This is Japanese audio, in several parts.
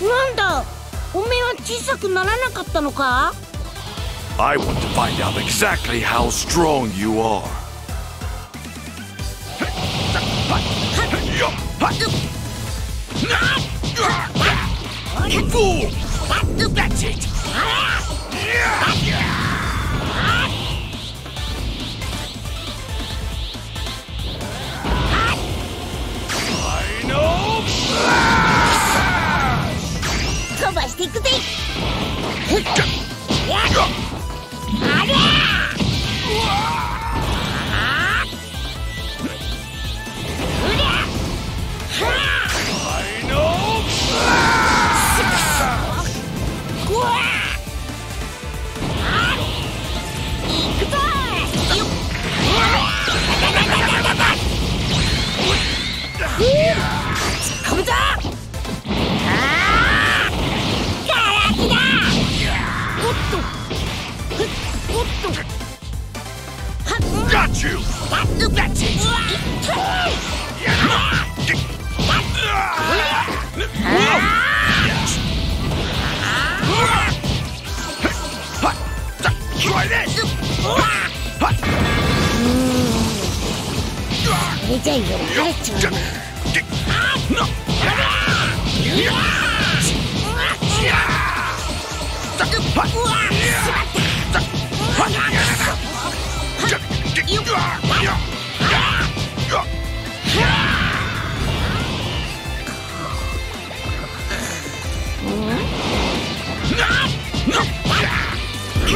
なんだおめえは小さくならなかったのか I want to find out exactly how strong you are. 飛ばしていくぜっありゃっ Got you! だっ That's it! うわいっと Try this! こ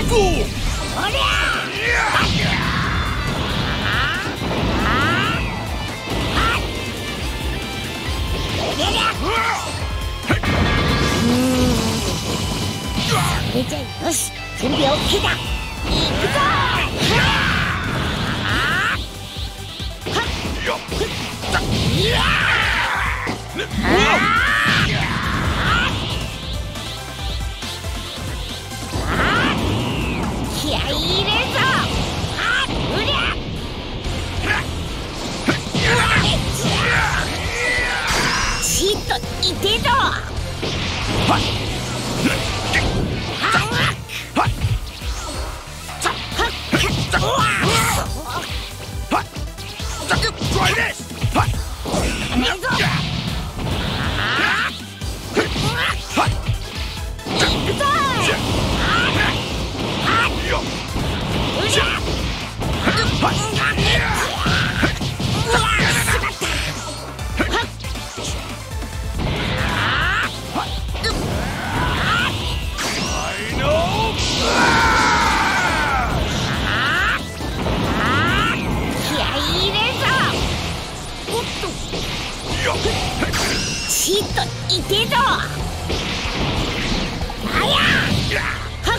よかれちゃうおりゃこれじゃよし。準備 OK だ。行くぞ。はっ。おっとちっと痛えぞ。あや。はっ。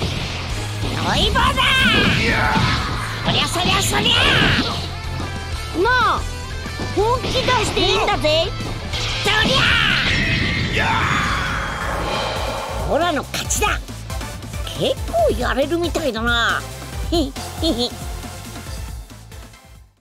ノイボーだ。そりゃそりゃそりゃ。なあ本気出していいんだぜ。そりゃ。ほらの勝ちだ。結構やれるみたいだな。へっへへ。